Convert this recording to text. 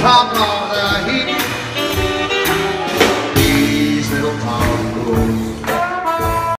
top on.